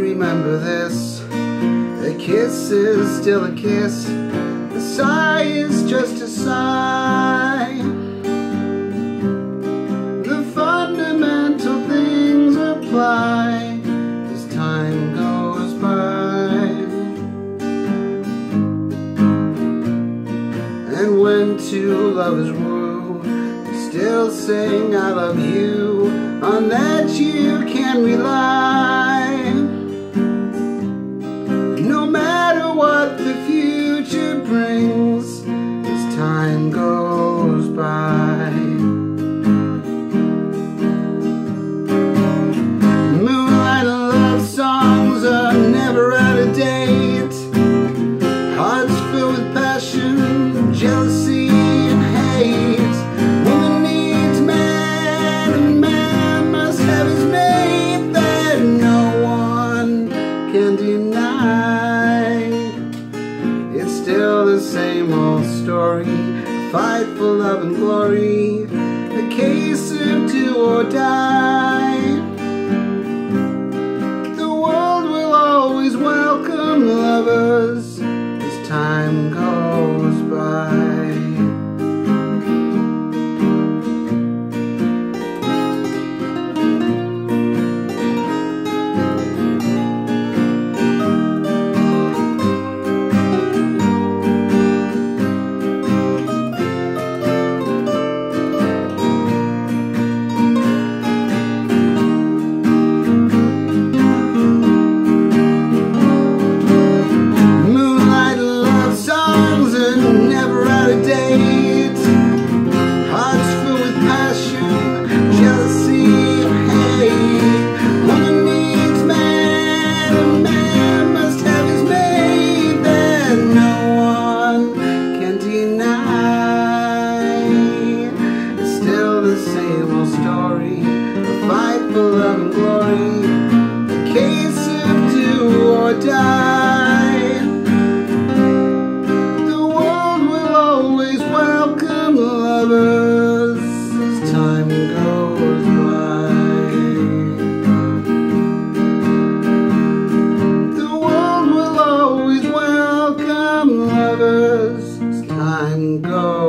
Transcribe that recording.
remember this. A kiss is still a kiss. A sigh is just a sigh. The fundamental things apply As time goes by. And when two lovers woo Still sing I love you On that you can rely heart filled with passion, jealousy, and hate. Woman needs man, and man must have his mate that no one can deny. It's still the same old story, a fight for love and glory, the case of do or die. go.